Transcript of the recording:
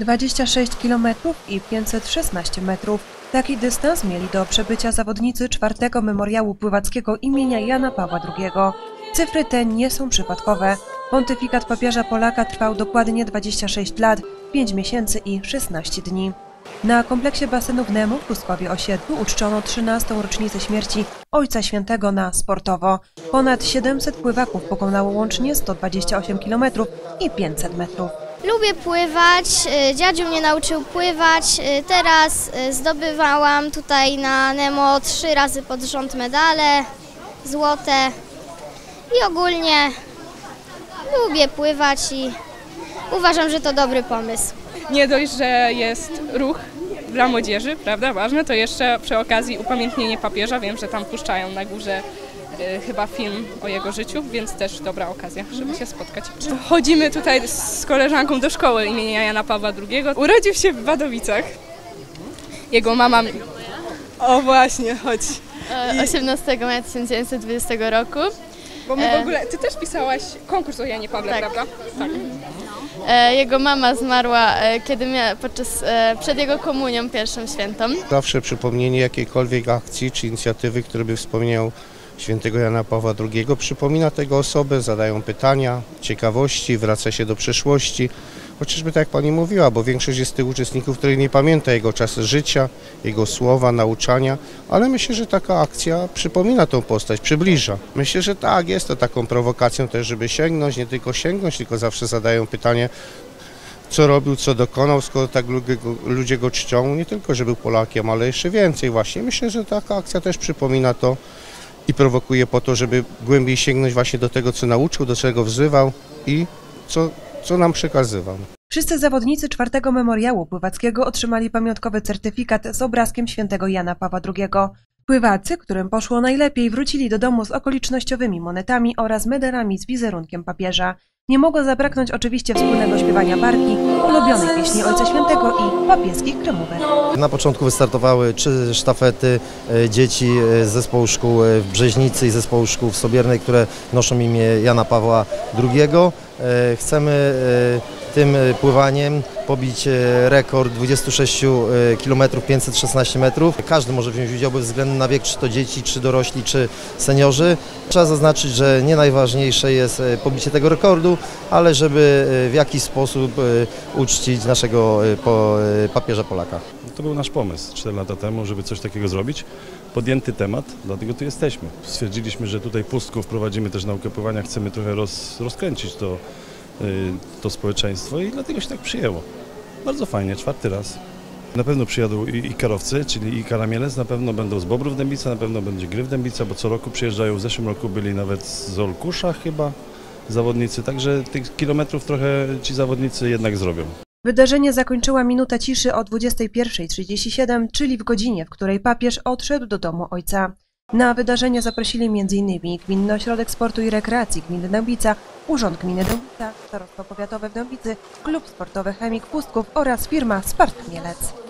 26 km i 516 metrów. Taki dystans mieli do przebycia zawodnicy czwartego memoriału pływackiego imienia Jana Pawła II. Cyfry te nie są przypadkowe. Pontyfikat papieża Polaka trwał dokładnie 26 lat, 5 miesięcy i 16 dni. Na kompleksie basenów Nemu w Puskowie Osiedlu uczczono 13. rocznicę śmierci Ojca Świętego na sportowo. Ponad 700 pływaków pokonało łącznie 128 km i 500 metrów. Lubię pływać, y, dziadziu mnie nauczył pływać, y, teraz y, zdobywałam tutaj na Nemo trzy razy pod rząd medale złote i ogólnie lubię pływać i uważam, że to dobry pomysł. nie dość, że jest ruch dla młodzieży, prawda, ważne, to jeszcze przy okazji upamiętnienie papieża, wiem, że tam puszczają na górze chyba film o jego życiu, więc też dobra okazja, żeby się spotkać. Chodzimy tutaj z koleżanką do szkoły imienia Jana Pawła II. Urodził się w Wadowicach. Jego mama... O właśnie, chodź. E, 18 maja 1920 roku. Bo my w E. ogóle, ty też pisałaś konkurs o Janie Pawle, Tak. prawda? Tak. E, Jego mama zmarła e, kiedy mia, podczas, przed jego komunią pierwszą świętą. Zawsze przypomnienie jakiejkolwiek akcji czy inicjatywy, który by wspomniał świętego Jana Pawła II, przypomina tego osobę, zadają pytania, ciekawości, wraca się do przeszłości. Chociażby tak jak Pani mówiła, bo większość jest tych uczestników, których nie pamięta jego czasy życia, jego słowa, nauczania, ale myślę, że taka akcja przypomina tą postać, przybliża. Myślę, że tak, jest to taką prowokacją też, żeby sięgnąć, nie tylko sięgnąć, tylko zawsze zadają pytanie, co robił, co dokonał, skoro tak ludzie go, czcią, nie tylko, że był Polakiem, ale jeszcze więcej właśnie. Myślę, że taka akcja też przypomina to i prowokuje po to, żeby głębiej sięgnąć właśnie do tego, co nauczył, do czego wzywał i co, co nam przekazywał. Wszyscy zawodnicy czwartego memoriału pływackiego otrzymali pamiątkowy certyfikat z obrazkiem świętego Jana Pawła II. Pływacy, którym poszło najlepiej, wrócili do domu z okolicznościowymi monetami oraz medalami z wizerunkiem papieża. Nie mogło zabraknąć oczywiście wspólnego śpiewania barki, ulubionej pieśni Ojca Świętego i papieskich kremówek. Na początku wystartowały trzy sztafety e, dzieci e, z zespołu szkół e, w Brzeźnicy i zespołu szkół w Sobiernej, które noszą imię Jana Pawła II. Chcemy tym e, pływaniem pobić e, rekord 26 km 516 metrów. Każdy może wziąć udział bez względu na wiek, czy to dzieci, czy dorośli, czy seniorzy. Trzeba zaznaczyć, że nie najważniejsze jest e, pobicie tego rekordu, ale żeby w jakiś sposób uczcić naszego papieża Polaka. To był nasz pomysł 4 lata temu, żeby coś takiego zrobić. Podjęty temat, dlatego tu jesteśmy. Stwierdziliśmy, że tutaj Pustków prowadzimy też naukę pływania, chcemy trochę roz, rozkręcić to, to społeczeństwo i dlatego się tak przyjęło. Bardzo fajnie, czwarty raz. Na pewno przyjadą i, i czyli i Karamielec, na pewno będą z Bobrów Dębica, na pewno będzie Gryf Dębica, bo co roku przyjeżdżają, w zeszłym roku byli nawet z Olkusza chyba zawodnicy, także tych kilometrów trochę ci zawodnicy jednak zrobią. Wydarzenie zakończyła minuta ciszy o 21.37, czyli w godzinie, w której papież odszedł do domu ojca. Na wydarzenie zaprosili m.in. Gminny Ośrodek Sportu i Rekreacji Gminy Dębica, Urząd Gminy Dębica, Starostwo Powiatowe w Dębicy, Klub Sportowy Chemik Pustków oraz firma Spart Chmielec.